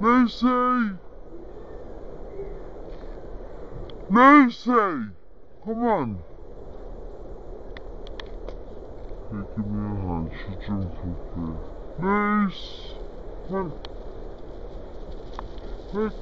Lucy! Lucy! Come on! Hey, give me a hand. She jumped up there. Mace! Come on. Quick.